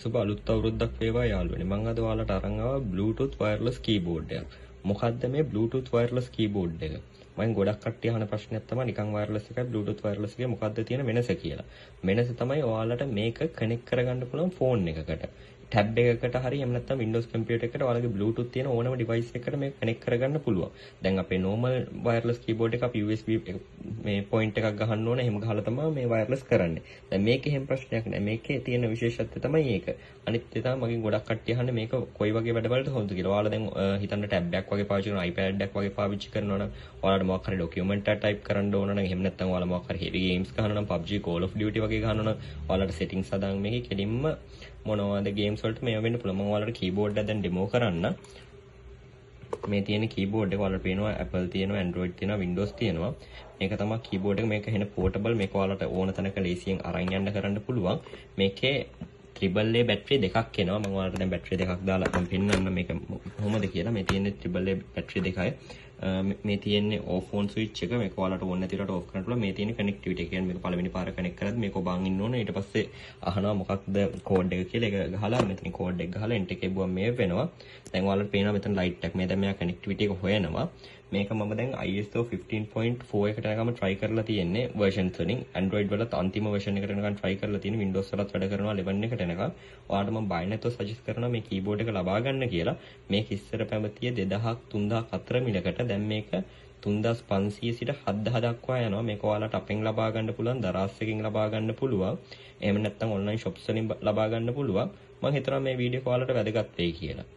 සුබ අලුත් අවුරුද්දක් වේවා යාළුවනේ. මම අද ඔයාලට අරන් ආවා Bluetooth wireless keyboard එකක්. මොකද්ද මේ Bluetooth wireless keyboard එක? මම ගොඩක් කට්ටිය අහන ප්‍රශ්නයක් තමයි නිකන් wireless එකයි Bluetooth wireless එකේ මොකද්ද තියෙන වෙනස කියලා. වෙනස තමයි ඔයාලට මේක කනෙක්ට් කරගන්න පුළුවන් ෆෝන් එකකට. ටැබ් එකකට හරි එහෙම නැත්නම් Windows computer එකකට ඔයාලගේ Bluetooth තියෙන ඕනම device එකකට මේක කනෙක්ට් කරගන්න පුළුවන්. දැන් අපේ normal wireless keyboard එක අපි USB මේ point එකක් ගහන්න ඕන එහෙම ගහලා තමයි මේ wireless කරන්නේ. දැන් මේකේ එහෙම ප්‍රශ්නයක් නැහැ. මේකේ තියෙන විශේෂත්වය තමයි ඒක. අනිත් එක තමයි මගෙන් ගොඩක් කට්ටිය අහන්නේ මේක කොයි වගේ වැඩවලට හොඳද කියලා. ඔයාලා දැන් හිතන්න ටැබ් එකක් වගේ පාවිච්චි කරනවා iPad එකක් වගේ පාවිච්චි කරනවා නම් ඔයාලට මොකක් හරි document එකක් type කරන්න ඕන නම් එහෙම නැත්නම් ඔයාලා මොකක් හරි heavy games ගහනවා නම් PUBG Call of Duty වගේ ගහනවා නම් ඔයාලට settings හදාගන්න මේකේ කෙලින්ම මොනවද ගේම්ස් වලට මේව වෙන්න පුළුවන්. මම ඔයාලට කීබෝඩ් එක දැන් ඩෙමෝ කරන්න. මේ තියෙන කීබෝඩ් එක ඔයාලට පේනවා Apple තියෙනවා Android තියෙනවා Windows තියෙනවා. මේක තමයි කීබෝඩ් එක මේක හෙන පෝර්ටබල් මේක ඔයාලට ඕන තැනක ලේසියෙන් අරන් යන්න කරන්න පුළුවන්. මේකේ ත්‍රිබල් A බැටරි දෙකක් එනවා. මම ඔයාලට දැන් බැටරි දෙකක් දාලා මම පෙන්නන්න මේක කොහොමද කියලා. මේ තියෙන්නේ ත්‍රිබල් A බැටරි දෙකයි. මේ තියෙන්නේ ඕෆ් ඔන් ස්විච් එක. මේක ඔයාලට ඕන නැතිවට ඕෆ් කරන්න පුළුවන්. මේ තියෙන කනෙක්ටිවිටි එක. කියන්නේ මේක පළවෙනි පාර කනෙක්ට් කරද්දි මේක ඔබන් ඉන්න ඕනේ. ඊට පස්සේ අහනවා මොකක්ද කෝඩ් එක කියලා. ඒක ගහලා මෙතන කෝඩ් එක ගහලා එන්ටර් එකේ බුවම මේ වෙනවා. දැන් ඔයාලට පේනවා මෙතන ලයිට් එකක්. මේ දැන් මෙයා කනෙක්ටිවිටි එක හොයනවා. මේක මම දැන් ISO 15.4 එකට යනකම් try කරලා තියෙන්නේ versions වලින් Android වලත් අන්තිම version එකට යනකම් try කරලා තියෙන Windows වලත් වැඩ කරනවා 11 එකට යනකම්. ඔයාලට මම buy නැතුව suggest කරනවා මේ keyboard එක ලබා ගන්න කියලා. මේක ඉස්සර පැවතිය 2000 3000 4 මිලකට දැන් මේක 3500 සිට 7000 දක්වා යනවා. මේක ඔයාලට අපෙන් ලබා ගන්න පුළුවන් දරාස් එකකින් ලබා ගන්න පුළුවන්. එහෙම නැත්නම් online shops වලින් ලබා ගන්න පුළුවන්. මම හිතනවා මේ වීඩියෝ එක ඔයාලට වැදගත් වෙයි කියලා.